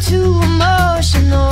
Too emotional.